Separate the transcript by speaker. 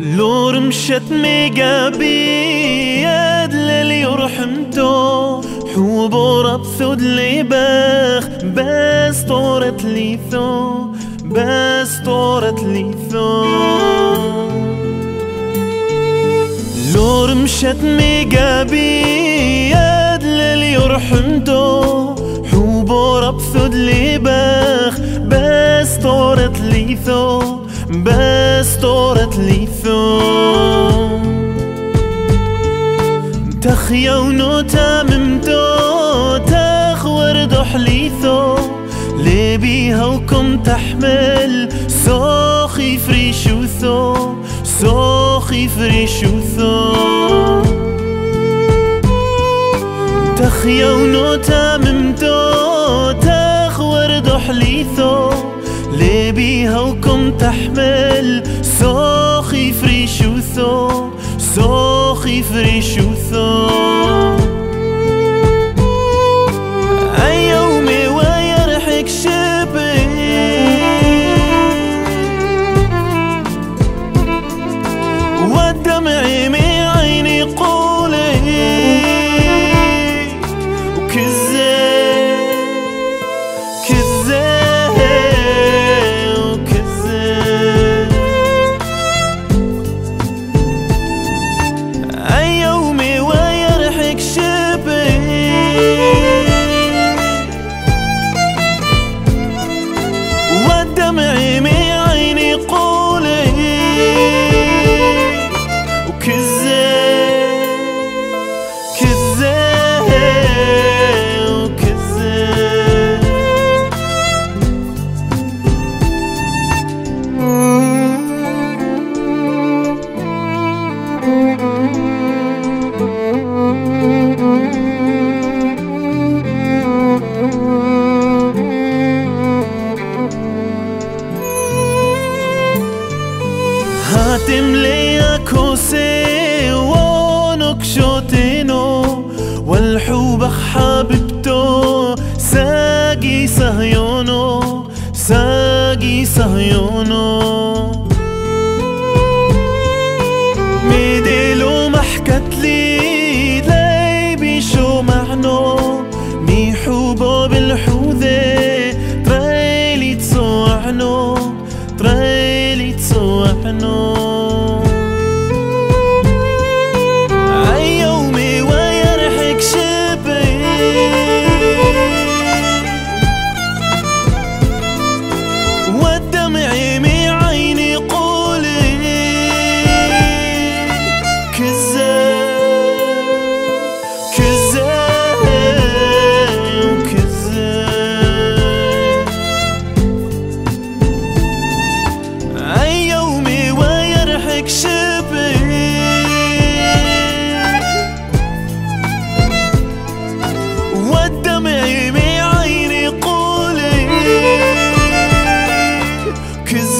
Speaker 1: لور مشت ميقا بيد للي يرحمتو حوبو ثود لي باخ بس طورت لي ثو بس طورت لي ثو. لور مشت ميقا بيد للي يرحمتو حوبو ثود لي باخ بس طورت لي ثو. بس طورت لي ثوم تخيا ونوتا ممتو تخور دحليثو لي بيها وكم تحمل؟ سوخي فريشوثو سوخي فريشوثو تخيا ونوتا ممتو لي بيها وكم تحمل. سوخي فريشوثو سوخي فريشوثو أي هاتم لي كوسي ونكشوتينو والحوبخ حبيبتو ساقي سهيونو ساقي سهيونو. ميديلو لي Cause